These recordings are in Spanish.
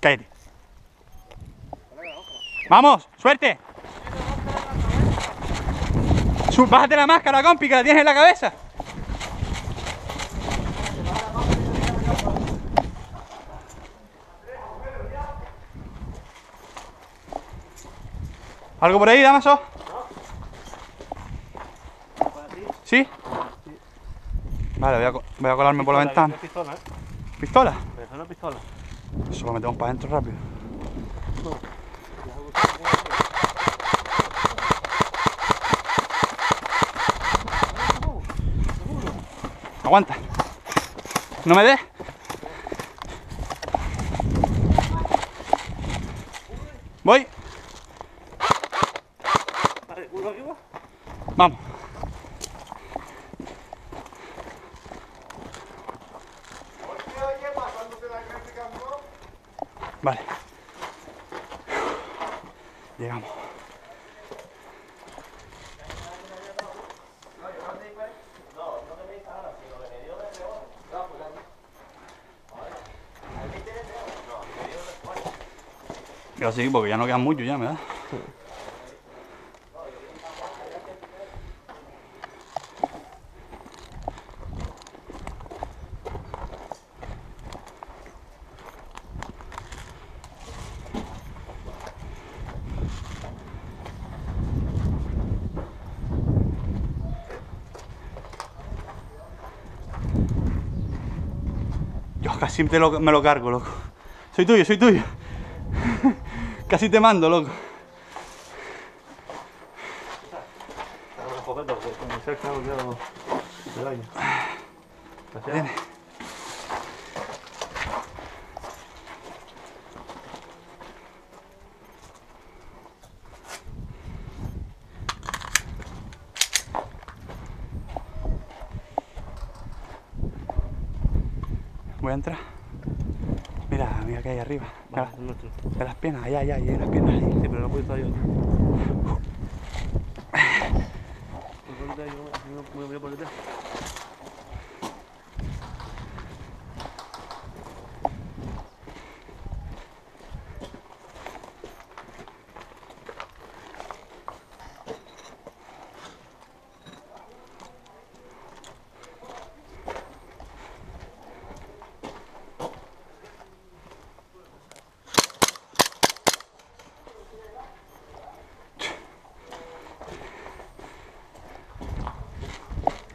cállate. Vamos, suerte. Su- bájate la máscara, compi, que la tienes en la cabeza. ¿Algo por ahí, Damaso? ¿Sí? Vale, voy a, co- voy a colarme por la ventana. pistola, ¿eh? ¿Pistola? Pistola. Eso lo metemos para adentro rápido. Aguanta. No me des. Voy. Vamos. Vale. Llegamos. Yo sí, porque ya no quedan mucho ya, ¿verdad? Yo casi te lo- me lo cargo, loco. Soy tuyo, soy tuyo. casi te mando, loco. Voy a entrar. Mira, mira que hay arriba. Vale, de las piernas, allá, allá, allá, hay las piernas ahí. Sí, pero no puedo estar yo. Pues ahorita yo yo me voy a por detrás.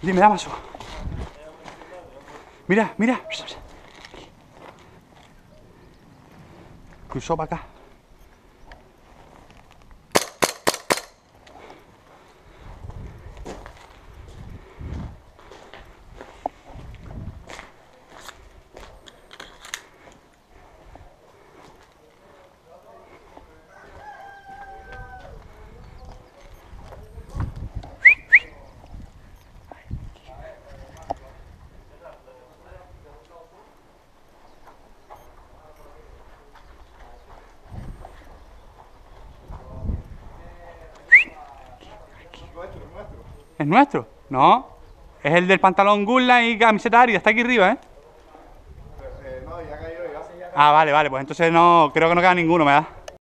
Dime, Damaso. Mira, mira. Cruzó para acá. ¿Es nuestro? No. Es el del pantalón Gulla y camiseta árida. Está aquí arriba, ¿eh? no, ya cayó, ya. Ah, vale, vale. Pues entonces no, creo que no queda ninguno, ¿verdad?